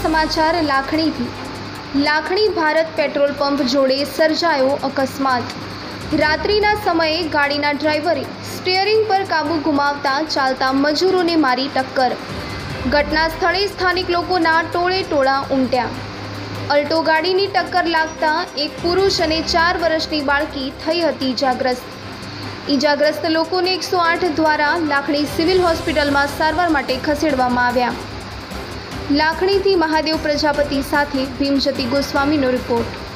સમાચાર લાખણીથી. Lakhani Bharat petrol pump જોડે સર્જાયો અકસ્માત. રાત્રિના સમયે ગાડીના ડ્રાઈવરે સ્ટિયરિંગ પર કાબુ ગુમાવતા ચાલતા મજૂરોને મારી ટક્કર. ઘટના સ્થળે સ્થાનિક લોકોના ટોળે ટોળા ઉમટ્યા. અલ્ટો ગાડીની ટક્કર લાગતા એક પુરુષ અને ચાર વર્ષની બાળકી થઈ હતી ઇજાગ્રસ્ત. ઈજાગ્રસ્ત લોકોને એકસો આઠ દ્વારા લાખણી સિવિલ હોસ્પિટલમાં સારવાર માટે ખસેડવામાં આવ્યા. લાખણીથી મહાદેવ પ્રજાપતિ સાથે ભીમજતી ગોસ્વામીનો રિપોર્ટ.